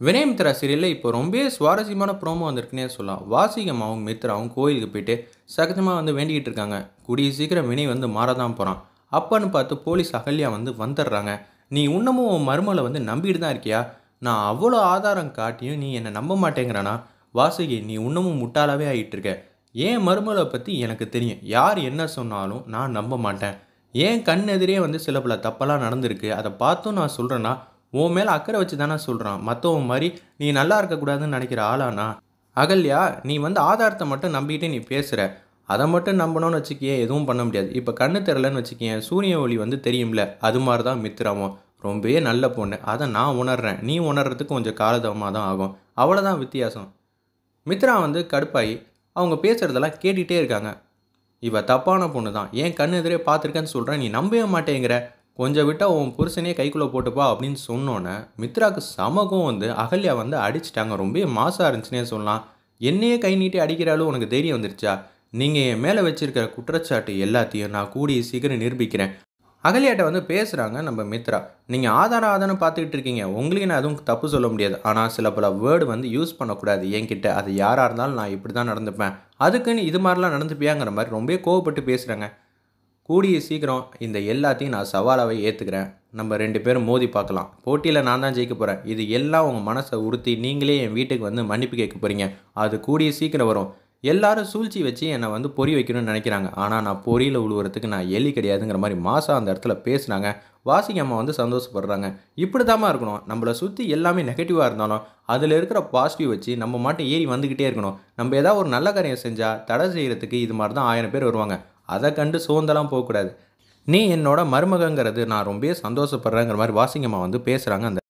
வினய் மித்ரா சீரியலில் இப்போ ரொம்ப சுவாரஸ்யமான ப்ரோமோ வந்திருக்குன்னே சொல்லலாம். வாசிகமாவும் மித்ராவும் கோயிலுக்கு போயிட்டு சகஜமாக வந்து வேண்டிக்கிட்டு இருக்காங்க. கூடிய சீக்கிரம் வினய் வந்து மாறதான் போகிறான் அப்பான்னு பார்த்து போலீஸ் அகல்யா வந்து வந்துடுறாங்க. நீ இன்னமும் உன் மருமலை வந்து நம்பிட்டு தான் இருக்கியா? நான் அவ்வளோ ஆதாரம் காட்டியும் நீ என்னை நம்ப மாட்டேங்கிறானா? வாசுகி நீ இன்னமும் முட்டாளாவே ஆகிட்டு இருக்க. ஏன் மருமலை பற்றி எனக்கு தெரியும். யார் என்ன சொன்னாலும் நான் நம்ப மாட்டேன். ஏன் கண் எதிரே வந்து சில பல தப்பெல்லாம் நடந்திருக்கு? அதை பார்த்தும் நான் சொல்கிறேன்னா உன் மேலே அக்கறை வச்சு தானே சொல்கிறான் மற்றவன் மாதிரி நீ நல்லா இருக்கக்கூடாதுன்னு நினைக்கிற ஆளானா? அகல்யா நீ வந்து ஆதாரத்தை மட்டும் நம்பிக்கிட்டு நீ பேசுகிற அதை மட்டும் நம்பணும்னு வச்சுக்கியே எதுவும் பண்ண முடியாது. இப்போ கண்ணு தெரிலன்னு வச்சுக்கியேன் சூரிய ஒளி வந்து தெரியும்ல அது மாதிரி தான் மித்திரமும் ரொம்பவே நல்ல பொண்ணு. அதை நான் உணர்றேன். நீ உணர்றதுக்கு கொஞ்சம் காலதமாக தான் ஆகும். அவ்வளோதான் வித்தியாசம். மித்ரா வந்து கடுப்பாகி அவங்க பேசுகிறதெல்லாம் கேட்டுகிட்டே இருக்காங்க. இவ தப்பான பொண்ணு தான் ஏன் கண்ணு எதிரே பார்த்துருக்கேன்னு சொல்கிறேன் நீ நம்பவே மாட்டேங்கிற. கொஞ்சம் விட்டால் உன் புருஷனே கைக்குள்ளே போட்டுப்பா அப்படின்னு சொன்னோன்னே மித்ராக்கு சமகம் வந்து அகல்யா வந்து அடிச்சிட்டாங்க. ரொம்ப மாசாக இருந்துச்சுன்னே சொல்லலாம். என்னையே கை நீட்டி அடிக்கிறாலும் உனக்கு தைரியம் வந்துருச்சா? நீங்கள் என் மேலே வச்சுருக்கிற குற்றச்சாட்டு எல்லாத்தையும் நான் கூடிய சீக்கிரம் நிரூபிக்கிறேன். அகலியாட்ட வந்து பேசுகிறாங்க நம்ம மித்ரா. நீங்கள் ஆதாரம் ஆதாரம் பார்த்துக்கிட்டு இருக்கீங்க. உங்களுக்கு நான் எதுவும் தப்பு சொல்ல முடியாது. ஆனால் சில பல வேர்டு வந்து யூஸ் பண்ணக்கூடாது. என்கிட்ட அது யாராக இருந்தாலும் நான் இப்படி தான் நடந்துப்பேன். அதுக்குன்னு இது மாதிரிலாம் நடந்துப்பியாங்கிற மாதிரி ரொம்ப கோவப்பட்டு பேசுகிறாங்க கூடிய சீக்கிரம் இந்த எல்லாத்தையும் நான் சவாலாகவே ஏற்றுக்கிறேன் நம்ம ரெண்டு பேரும் மோதி பார்க்கலாம். போட்டியில் நான் தான் ஜெயிக்க போகிறேன் இது எல்லாம் உங்கள் மனசை உறுத்தி நீங்களே என் வீட்டுக்கு வந்து மன்னிப்பு கேட்க போகிறீங்க அது கூடிய சீக்கிரம் வரும். எல்லாரும் சூழ்ச்சி வச்சு என்னை வந்து பொறி வைக்கணும்னு நினைக்கிறாங்க. ஆனால் நான் பொறியில் உழுவுறதுக்கு நான் எலி கிடையாதுங்கிற மாதிரி மாதம் அந்த இடத்துல பேசுனாங்க. வாசிங்க அம்மா வந்து சந்தோஷப்படுறாங்க. இப்படி தாம்மா இருக்கணும். நம்மளை சுற்றி எல்லாமே நெகட்டிவாக இருந்தாலும் அதில் இருக்கிற பாசிட்டிவ் வச்சு நம்ம மாட்டம் ஏறி வந்துக்கிட்டே இருக்கணும். நம்ம ஏதாவது ஒரு நல்ல காரியம் செஞ்சால் தடை செய்கிறதுக்கு இது மாதிரி தான் ஆயிரம் பேர் வருவாங்க. அதை கண்டு சோர்ந்தெல்லாம் போகக்கூடாது. நீ என்னோட மருமகங்கிறது நான் ரொம்பவே சந்தோஷப்படுறேங்கிற மாதிரி வாசிங்கம்மா வந்து பேசுகிறாங்க அந்த